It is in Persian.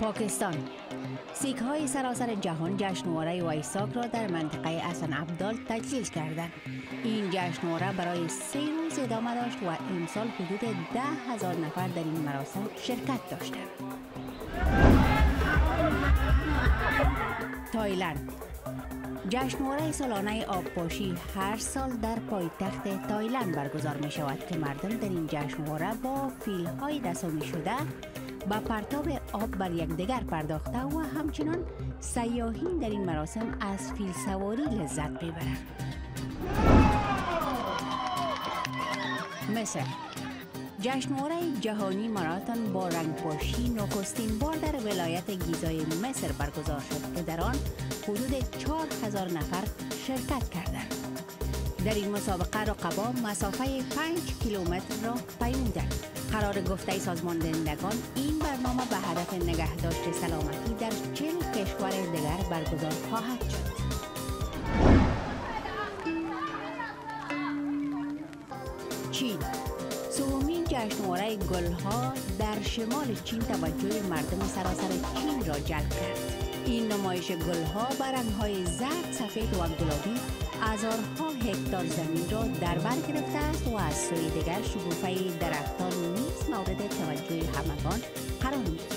پاکستان. سیک های سراسر جهان جشنواره وایساک را در منطقه حسن ابدال تجلیل کردند. این جشنواره برای سه روز ادامه داشت و امسال حدود ده هزار نفر در این مراسم شرکت داشتند. تایلند. جشنواره سالانه آبپاشی هر سال در پایتخت تایلند برگزار می شود که مردم در این جشنواره با فیل های رسامی شده به پرتاب آب بر یکدیگر پرداخته و همچنان سیاهین در این مراسم از فیل سواری لذت ببرند. مصر جشنواره جهانی ماراتون با رنگ پاشی نخستین بار در ولایت گیزای مصر برگزار شد که در آن حدود 4000 نفر شرکت کردند. در این مسابقه رقبا مسافه 5 کیلومتر را پیمودند. قرار گفته سازمان دهندگان این برنامه به هدف نگهداشت سلامتی در چهل کشور دیگر برگزار خواهد شد. چین سومین جشنواره گلها در شمال چین توجه مردم سراسر چین را جلب کرد. این نمایش گلها به های زرد، سفید و گلابی هزارها هکتار زمین را در بر گرفته است و از سوی دیگر شکوفه درختان نیز مورد توجه همگان قرار می‌گیرد